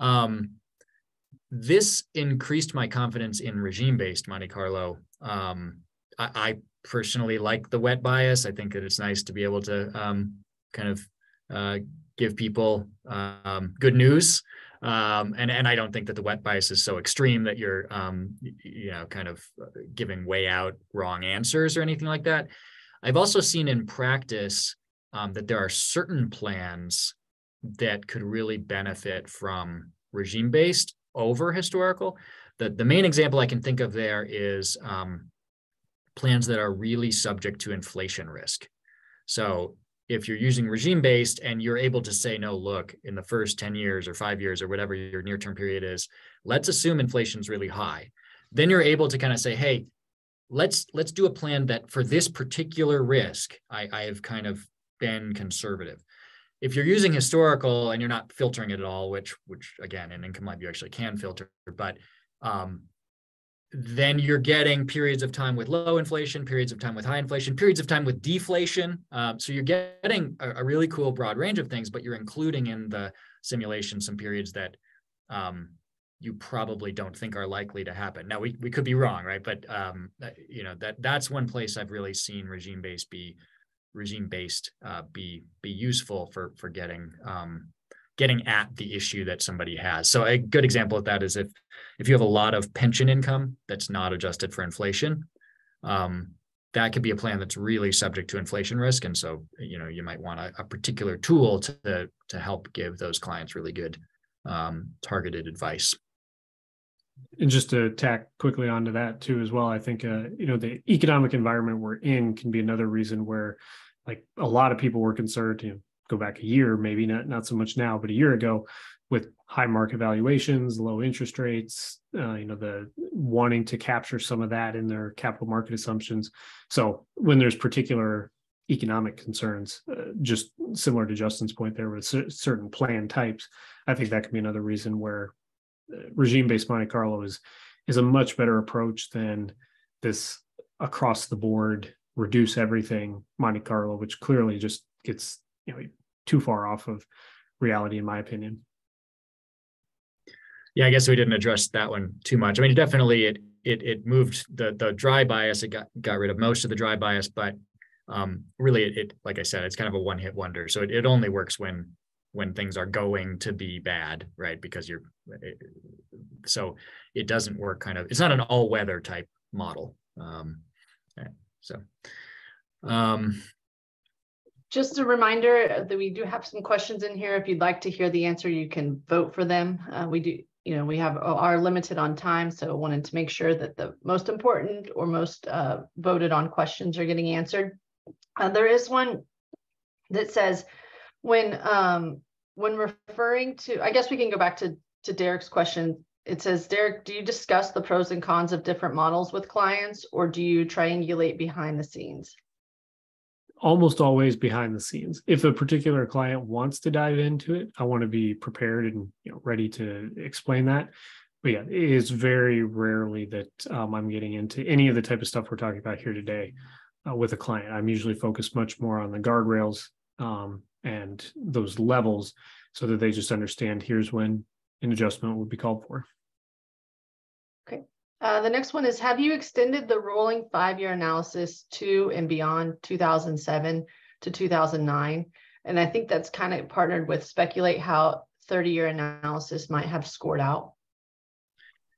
Um, this increased my confidence in regime-based Monte Carlo. Um, I, I, personally like the wet bias. I think that it's nice to be able to um, kind of uh, give people um, good news. Um, and and I don't think that the wet bias is so extreme that you're um, you know kind of giving way out wrong answers or anything like that. I've also seen in practice um, that there are certain plans that could really benefit from regime based over historical. The, the main example I can think of there is um, plans that are really subject to inflation risk. So if you're using regime based and you're able to say, no, look, in the first 10 years or five years or whatever your near term period is, let's assume inflation's really high. Then you're able to kind of say, hey, let's let's do a plan that for this particular risk, I, I have kind of been conservative. If you're using historical and you're not filtering it at all, which which again in income lab you actually can filter, but um, then you're getting periods of time with low inflation, periods of time with high inflation, periods of time with deflation. Um, so you're getting a, a, really cool broad range of things, but you're including in the simulation some periods that um, you probably don't think are likely to happen. Now we, we could be wrong, right? But um, you know that that's one place I've really seen regime based be regime based uh, be be useful for for getting um, getting at the issue that somebody has. So a good example of that is if if you have a lot of pension income that's not adjusted for inflation, um, that could be a plan that's really subject to inflation risk. And so you know you might want a, a particular tool to to help give those clients really good um, targeted advice and just to tack quickly onto that too as well i think uh, you know the economic environment we're in can be another reason where like a lot of people were concerned you know go back a year, maybe not not so much now, but a year ago, with high market valuations, low interest rates, uh, you know, the wanting to capture some of that in their capital market assumptions. So when there's particular economic concerns, uh, just similar to Justin's point there with c- certain plan types, I think that can be another reason where uh, regime-based Monte Carlo is is a much better approach than this across the board reduce everything Monte Carlo, which clearly just gets you know too far off of reality, in my opinion. Yeah, I guess we didn't address that one too much. I mean, definitely it it it moved the the dry bias. It got got rid of most of the dry bias, but um, really, it, it like I said, it's kind of a one hit wonder. So it, it only works when when things are going to be bad, right? Because you're it, so it doesn't work. Kind of, it's not an all weather type model. Um, so. Um, just a reminder that we do have some questions in here. If you'd like to hear the answer, you can vote for them. Uh, we do, you know, we have are limited on time, so wanted to make sure that the most important or most uh, voted on questions are getting answered. Uh, there is one that says when um, when referring to, I guess we can go back to to Derek's question. It says, Derek, do you discuss the pros and cons of different models with clients, or do you triangulate behind the scenes? Almost always behind the scenes. If a particular client wants to dive into it, I want to be prepared and you know ready to explain that. But yeah, it is very rarely that um, I'm getting into any of the type of stuff we're talking about here today uh, with a client. I'm usually focused much more on the guardrails um, and those levels, so that they just understand here's when an adjustment would be called for. Uh, the next one is, have you extended the rolling five-year analysis to and beyond 2007 to 2009? And I think that's kind of partnered with speculate how 30-year analysis might have scored out.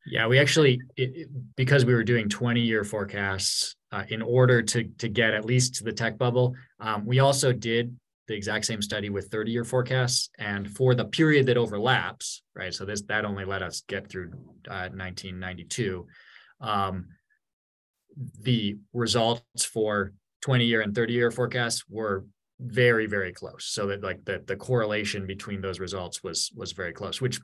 Yeah, we actually, it, because we were doing 20-year forecasts, uh, in order to to get at least to the tech bubble, um, we also did the exact same study with 30 year forecasts and for the period that overlaps right so this that only let us get through uh, 1992 um, the results for 20 year and 30 year forecasts were very very close. So that like the the correlation between those results was was very close which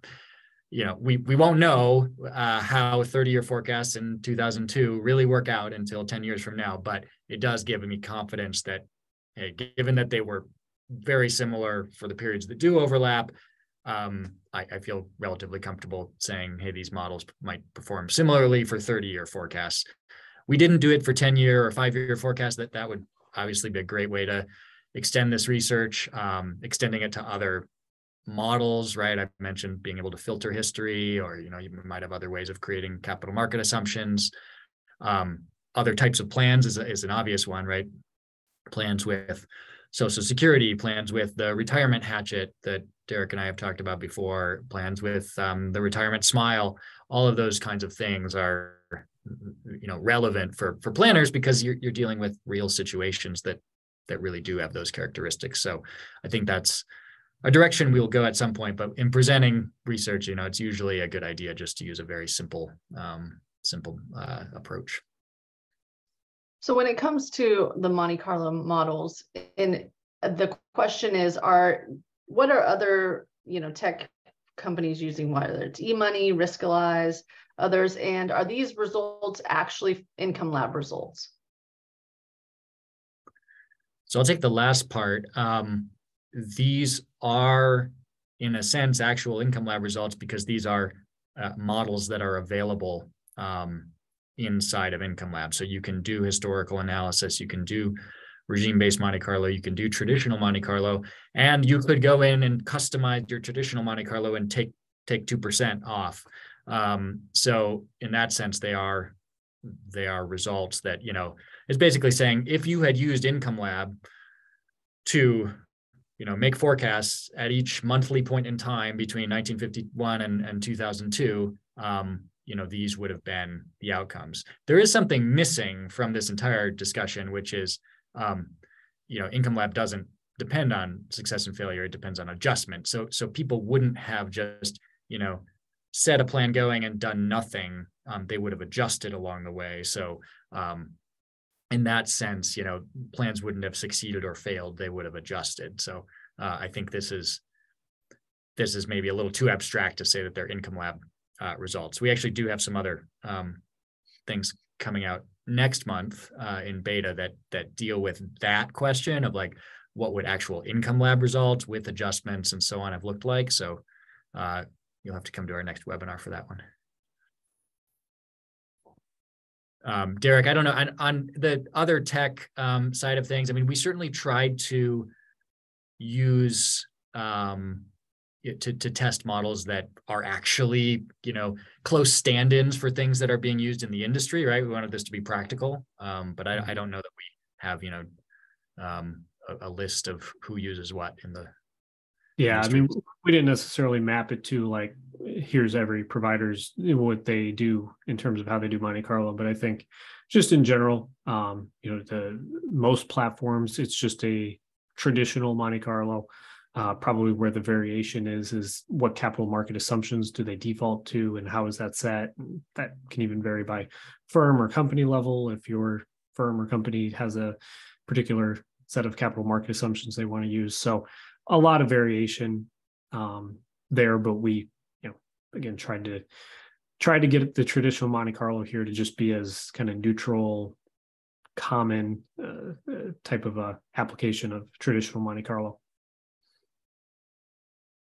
you know we we won't know uh, how 30 year forecasts in 2002 really work out until 10 years from now but it does give me confidence that hey, given that they were very similar for the periods that do overlap. Um, I, I, feel relatively comfortable saying, hey, these models might perform similarly for 30 year forecasts. We didn't do it for 10 year or five year forecasts. That that would obviously be a great way to extend this research, um, extending it to other models, right? I mentioned being able to filter history, or you know, you might have other ways of creating capital market assumptions. Um, other types of plans is, is an obvious one, right? Plans with Social Security, plans with the retirement hatchet that Derek and I have talked about before, plans with um, the retirement smile. All of those kinds of things are, you know, relevant for for planners because you're you're dealing with real situations that that really do have those characteristics. So I think that's a direction we'll go at some point. But in presenting research, you know, it's usually a good idea just to use a very simple um, simple uh, approach. So when it comes to the Monte Carlo models, and the question is, are what are other you know tech companies using whether it's eMoney, Riskalyze, others, and are these results actually income lab results? So I'll take the last part. Um, these are, in a sense, actual income lab results because these are uh, models that are available um, inside of Income Lab. So you can do historical analysis, you can do regime-based Monte Carlo, you can do traditional Monte Carlo, and you could go in and customize your traditional Monte Carlo and take take two percent off. Um, so in that sense, they are they are results that you know it's basically saying if you had used Income Lab to you know make forecasts at each monthly point in time between 1951 and, and 2002 um, you know these would have been the outcomes. There is something missing from this entire discussion which is um, you know income lab doesn't depend on success and failure. It depends on adjustment. So so people wouldn't have just you know set a plan going and done nothing. Um, they would have adjusted along the way. So um, in that sense you know plans wouldn't have succeeded or failed. They would have adjusted. So uh, I think this is this is maybe a little too abstract to say that they're income lab uh, results. We actually do have some other um, things coming out next month uh, in beta that that deal with that question of like what would actual income lab results with adjustments and so on have looked like. So uh, you'll have to come to our next webinar for that one. Um, Derek, I don't know on, on the other tech um, side of things. I mean, we certainly tried to use um, to, to test models that are actually, you know, close stand-ins for things that are being used in the industry, right? We wanted this to be practical, um, but I, I don't know that we have, you know, um, a, a, list of who uses what in the. Yeah, industry. I mean, we didn't necessarily map it to like, here's every provider's what they do in terms of how they do Monte Carlo, but I think just in general, um, you know, the most platforms, it's just a traditional Monte Carlo. Uh, probably where the variation is is what capital market assumptions do they default to and how is that set? That can even vary by firm or company level. If your firm or company has a particular set of capital market assumptions they want to use. So a lot of variation um, there but we you know again tried to try to get the traditional monte carlo here to just be as kind of neutral common uh, uh type of a application of traditional monte carlo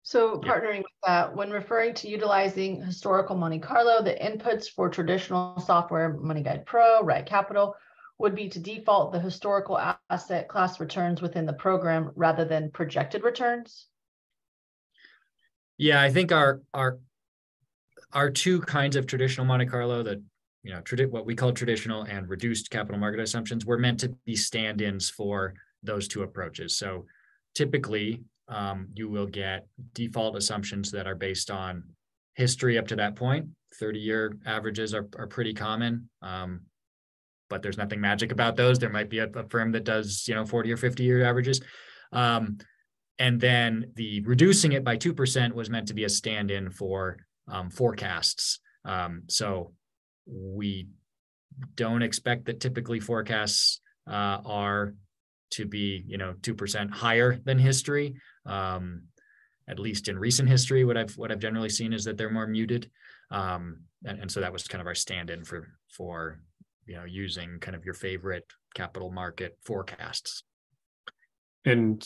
so partnering with that, when referring to utilizing historical Monte Carlo, the inputs for traditional software, MoneyGuide Pro, RightCapital, would be to default the historical asset class returns within the program rather than projected returns? Yeah, I think our our our two kinds of traditional Monte Carlo, the you know what we call traditional and reduced capital market assumptions, were meant to be stand-ins for those two approaches. So typically, um, you will get default assumptions that are based on history up to that point. 30 year averages are, are pretty common. Um, but there's nothing magic about those. There might be a, a, firm that does, you know, 40 or 50 year averages. Um, and then the reducing it by 2% was meant to be a stand in for um, forecasts. Um, so we don't expect that typically forecasts uh, are to be, you know, 2% higher than history. Um, at least in recent history, what I've what I've generally seen is that they're more muted, um, and, and so that was kind of our stand-in for for you know using kind of your favorite capital market forecasts. And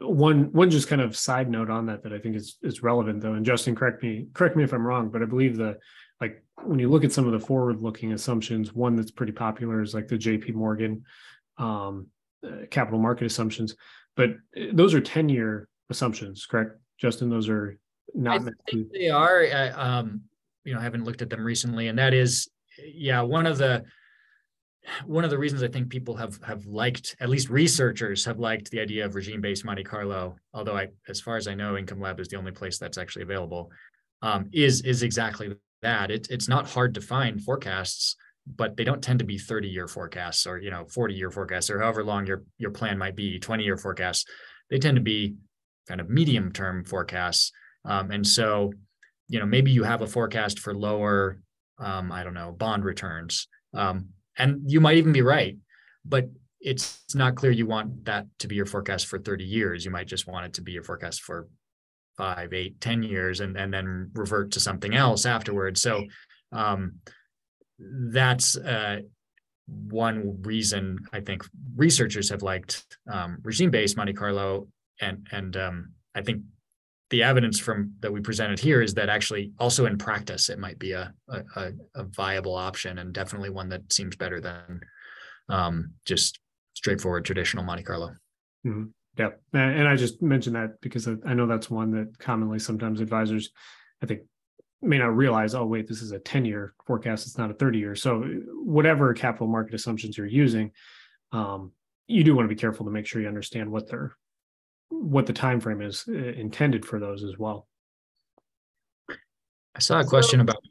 one one just kind of side note on that that I think is is relevant though, and Justin, correct me correct me if I'm wrong, but I believe the like when you look at some of the forward-looking assumptions, one that's pretty popular is like the J.P. Morgan um, uh, capital market assumptions, but uh, those are 10-year assumptions, correct, Justin? Those are not. I think they are. I, um, you know, I haven't looked at them recently, and that is, yeah, one of the one of the reasons I think people have have liked, at least researchers have liked the idea of regime-based Monte Carlo. Although I, as far as I know, Income Lab is the only place that's actually available. Um, is is exactly that. It, it's not hard to find forecasts, but they don't tend to be 30 year forecasts or you know 40 year forecasts or however long your your plan might be, 20 year forecasts. They tend to be kind of medium term forecasts. Um, and so, you know, maybe you have a forecast for lower, um, I don't know, bond returns. Um, and you might even be right, but it's not clear you want that to be your forecast for 30 years. You might just want it to be your forecast for five, eight, ten years and, and then revert to something else afterwards. So um, that's uh, one reason I think researchers have liked um, regime-based Monte Carlo and and um, I think the evidence from that we presented here is that actually also in practice it might be a a, a viable option and definitely one that seems better than um, just straightforward traditional Monte Carlo. Mm-hmm. Yeah, and I just mentioned that because I know that's one that commonly sometimes advisors, I think, may not realize. Oh, wait, this is a ten-year forecast; it's not a thirty-year. So, whatever capital market assumptions you're using, um, you do want to be careful to make sure you understand what they're what the time frame is uh, intended for those as well. I saw a question about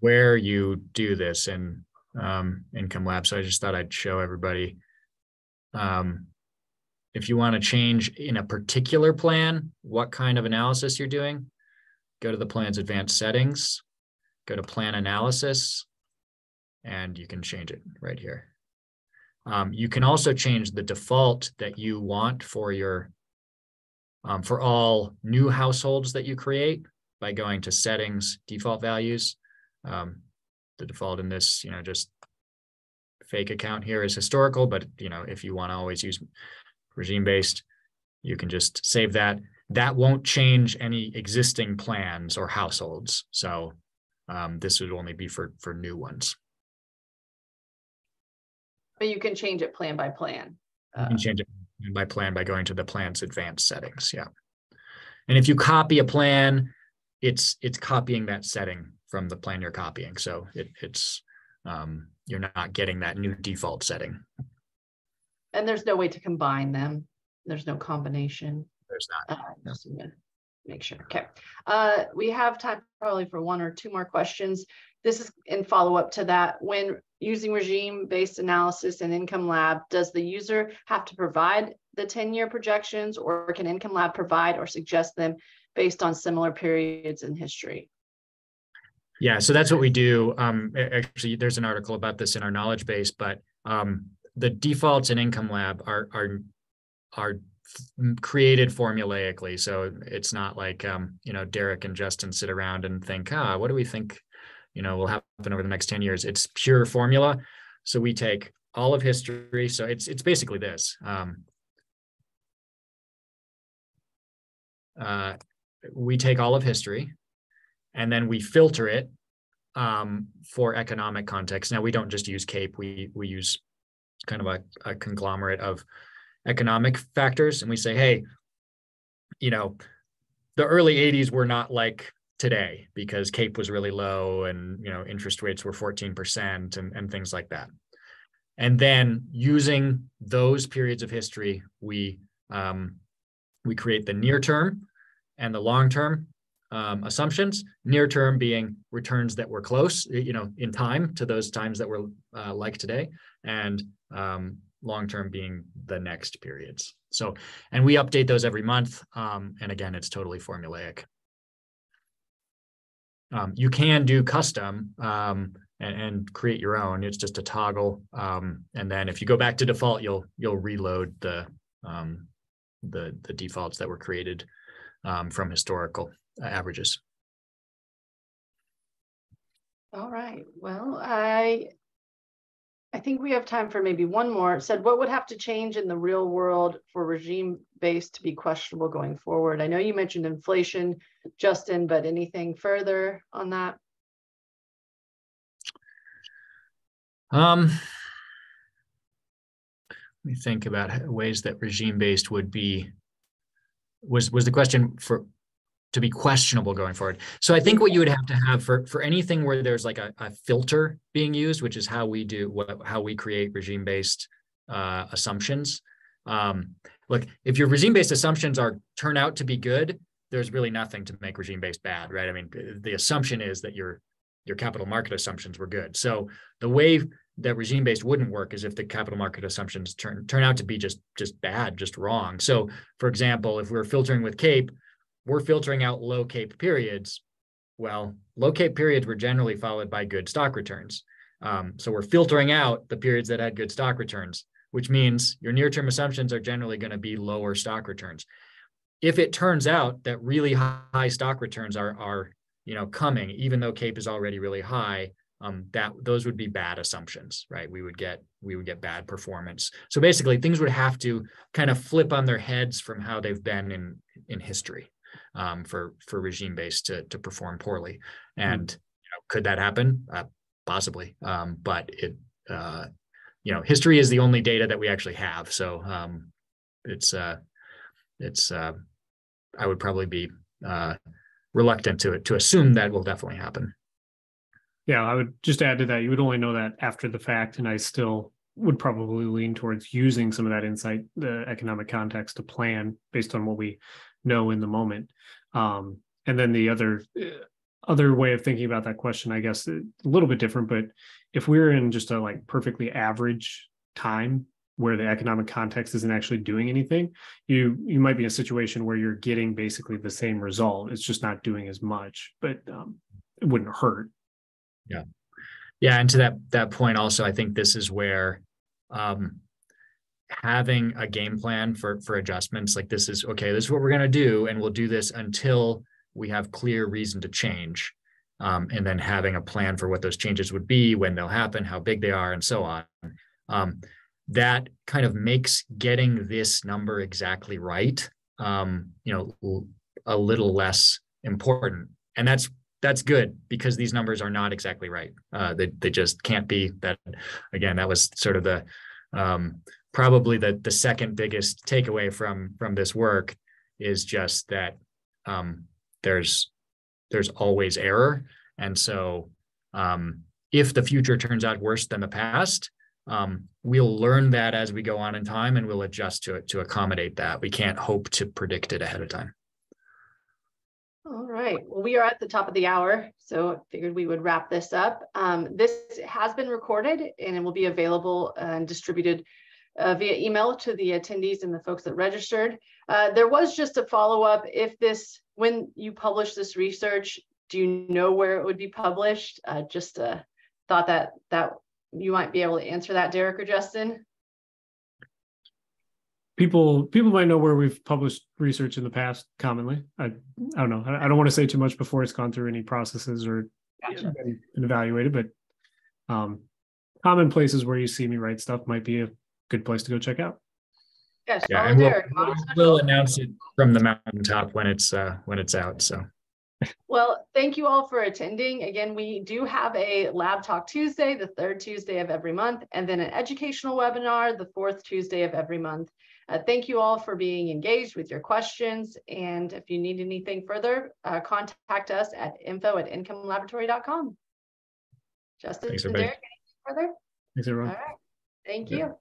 where you do this in um, Income Lab, so I just thought I'd show everybody. Um, if you want to change in a particular plan, what kind of analysis you're doing, go to the plan's advanced settings, go to plan analysis, and you can change it right here. Um, you can also change the default that you want for your um, for all new households that you create by going to settings, default values. Um, the default in this, you know, just fake account here is historical, but you know, if you want to always use regime based, you can just save that. That won't change any existing plans or households. So um, this would only be for for new ones. But you can change it plan by plan. You can uh, change it by plan by going to the plan's advanced settings. Yeah. And if you copy a plan, it's it's copying that setting from the plan you're copying. So it, it's um, you're not getting that new default setting. And there's no way to combine them. There's no combination. There's not. Uh, no. Make sure. Okay. Uh, we have time probably for one or two more questions. This is in follow up to that. When using regime based analysis in Income Lab, does the user have to provide the 10 year projections or can Income Lab provide or suggest them based on similar periods in history? Yeah, so that's what we do. Um, actually, there's an article about this in our knowledge base, but um, the defaults in Income Lab are are are created formulaically. So it's not like um, you know Derek and Justin sit around and think, ah, what do we think, you know, will happen over the next ten years? It's pure formula. So we take all of history. So it's it's basically this. Um, uh, we take all of history and then we filter it um, for economic context. Now we don't just use CAPE; we we use kind of a, a conglomerate of economic factors, and we say, hey, you know, the early '80s were not like today because CAPE was really low, and you know, interest rates were 14% and and things like that. And then using those periods of history, we um, we create the near term and the long term um, assumptions, near term being returns that were close, you know, in time to those times that were uh, like today, and um, long term being the next periods. So, and we update those every month. Um, and again, it's totally formulaic. Um, you can do custom um, and, and, create your own. It's just a toggle, um, and then if you go back to default, you'll you'll reload the the the defaults that were created from historical averages. All right. Well, I I think we have time for maybe one more. It said, what would have to change in the real world for regime based to be questionable going forward? I know you mentioned inflation, Justin, but anything further on that? Um, let me think about ways that regime based would be. Was was the question for to be questionable going forward. So I think what you would have to have for for anything where there's like a, a filter being used, which is how we do what how we create regime based uh, assumptions. Um, look, if your regime based assumptions are turn out to be good, there's really nothing to make regime based bad, right? I mean, the assumption is that your your capital market assumptions were good. So the way that regime based wouldn't work is if the capital market assumptions turn turn out to be just just bad, just wrong. So for example, if we're filtering with CAPE, we're filtering out low CAPE periods. Well, low CAPE periods were generally followed by good stock returns. Um, so we're filtering out the periods that had good stock returns, which means your near-term assumptions are generally going to be lower stock returns. If it turns out that really high stock returns are are you know coming, even though CAPE is already really high, um, that those would be bad assumptions, right? We would get we would get bad performance. So basically, things would have to kind of flip on their heads from how they've been in in history um, for for regime based to to perform poorly. Hmm. And you know, could that happen? Uh, possibly, um, but it uh, you know history is the only data that we actually have. So um, it's uh, it's uh, I would probably be uh, reluctant to to assume that will definitely happen. Yeah, I would just add to that. You would only know that after the fact, and I still would probably lean towards using some of that insight, the economic context, to plan based on what we know in the moment. Um, and then the other uh, other way of thinking about that question, I guess, a little bit different. But if we're in just a like perfectly average time where the economic context isn't actually doing anything, you you might be in a situation where you're getting basically the same result. It's just not doing as much, but um, it wouldn't hurt. Yeah, yeah, and to that that point also, I think this is where um, having a game plan for for adjustments like this is okay this is what we're going to do and we'll do this until we have clear reason to change um, and then having a plan for what those changes would be when they'll happen how big they are and so on um, that kind of makes getting this number exactly right um, you know a little less important. And that's that's good because these numbers are not exactly right. Uh, they, they just can't be that again that was sort of the um, probably the the second biggest takeaway from from this work is just that um, there's there's always error, and so um, if the future turns out worse than the past, um, we'll learn that as we go on in time, and we'll adjust to it to accommodate that. We can't hope to predict it ahead of time. All right. Well, we are at the top of the hour, so I figured we would wrap this up. Um, this has been recorded and it will be available and distributed uh, via email to the attendees and the folks that registered. Uh, there was just a follow up. If this, when you publish this research, do you know where it would be published? Uh, just thought that that you might be able to answer that, Derek or Justin. People people might know where we've published research in the past. Commonly, I I don't know. I, I don't want to say too much before it's gone through any processes or gotcha. been evaluated, but um, common places where you see me write stuff might be a good place to go check out. Yes, yeah, and we'll, we'll, announce it from the mountaintop when it's uh, when it's out. So. Well, thank you all for attending. Again, we do have a Lab Talk Tuesday, the third Tuesday of every month, and then an educational webinar, the fourth Tuesday of every month. Uh, thank you all for being engaged with your questions. And if you need anything further, uh, contact us at info at incomelaboratory.com. Justin, Thanks, Derek, anything further? Thanks, everyone. All right. Thank you.